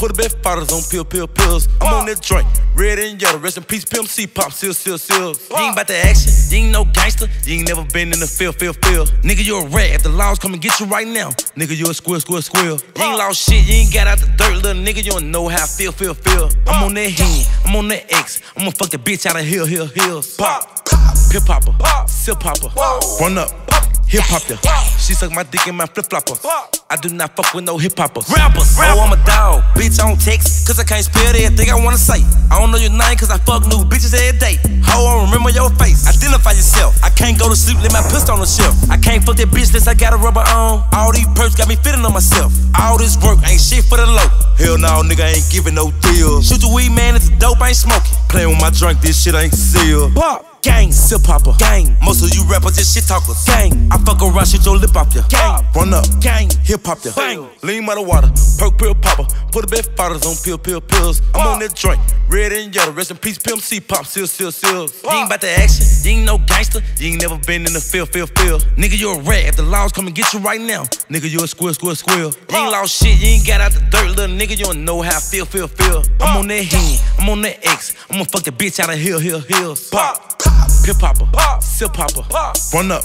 Put a bit fathers on pill, pill, pills. I'm on that drink, red and yellow. Rest in peace, Pimp C pop, seal, seal, seal. You ain't about the action, you ain't no gangster. You ain't never been in the field, field, field. Nigga, you a rat. If the laws come and get you right now, nigga, you a squirrel, squirrel, squirrel. You ain't lost shit, you ain't got out the dirt, little nigga. You don't know how I feel, feel, feel. I'm on that hen, I'm on that X. I'm gonna fuck the bitch out of hill, hill, hills. Pop, pop. pip popper, seal popper, run up. Hip hop ya. She suck my dick in my flip flopper. I do not fuck with no hip hoppers. Rappers, oh, I'm a dog. Bitch, I don't text, cause I can't spell everything I wanna say. I don't know your name, cause I fuck new bitches every day. Ho, I don't remember your face. Identify yourself. I can't go to sleep, leave my pistol on the shelf. I can't fuck that bitch unless I got a rubber on. All these perks got me feeling on myself. All this work ain't shit for the low. Hell no, nigga, I ain't giving no deal. Shoot the weed, man, it's dope, I ain't smoking. Playing with my drink, this shit ain't sealed. Pop. Gang, sip popper. Gang, most of you rappers just shit talkers. Gang, I fuck around, shit your lip off ya. Gang, run up. Gang, hip hop ya. Bang, lean by the water, perk pill popper. Put a bit fathers on pill, pill, pills. I'm on that drink, red and yellow. Rest in peace, Pimp C pop, seal, seal, seal. You ain't about the action, you ain't no gangster. You ain't never been in the field, field, field. Nigga, you a rat. If the laws come and get you right now, nigga, you a squirrel, squirrel, squirrel. You ain't lost shit, you ain't got out the dirt, little nigga. You don't know how I feel, feel, feel. I'm on that hen, I'm on that X. I'm gonna fuck the bitch out of hill, hill, hills. Pop. Pip popper, pop, sip popper, Pop. run up,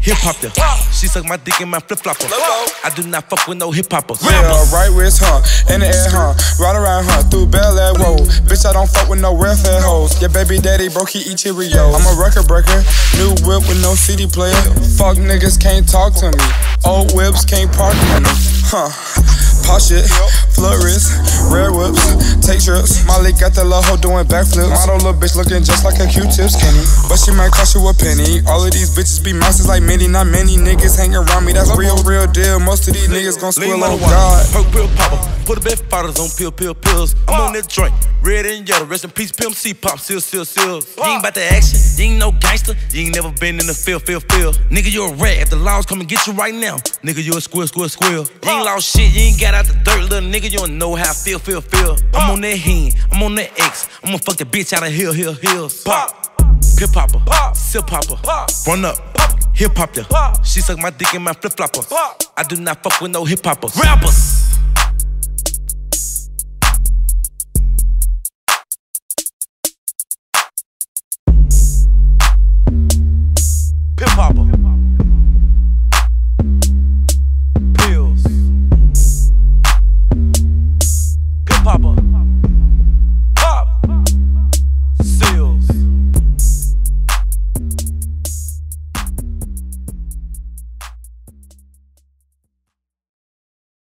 hip hop ya. She suck my dick in my flip flopper. I do not fuck with no hip hoppers. Yeah, right wrist, huh? In the air, huh? Ride around, huh? Through Bel Air, whoa. Bitch, I don't fuck with no welfare hoes. Yeah, baby daddy broke, he eat Cheerios. I'm a record breaker, new whip with no CD player. Fuck niggas can't talk to me. Old whips can't park on me. Huh? Pop shit, flood wrist, rare whips, take trips. Molly got the little hoe doing backflips. Model little bitch looking just like a Q-tip skinny. But she might cost you a penny. All of these bitches be mouses like many, not many niggas hang around me. That's real, real deal. Most of these niggas gon' squill on God. Perk pill popper, put a bit fathers on pill, pill, pills. I'm on that drink, red and yellow. Rest in peace, Pimp C pop, seal, seal, seal. You ain't about the action, you ain't no gangster. You ain't never been in the field, field, field. Nigga, you a rat. If the laws come and get you right now, nigga, you a squirrel, squirrel, squirrel. You ain't lost shit, you ain't got out the dirt, little nigga. You don't know how I feel, feel, feel. I'm on that hen, I'm on that X. I'm gonna fuck the bitch out of hill, hill, hills. Pop. Pip popper, sip popper, run up, hip hop ya. She suck my dick in my flip flopper. I do not fuck with no hip hoppers. Rappers.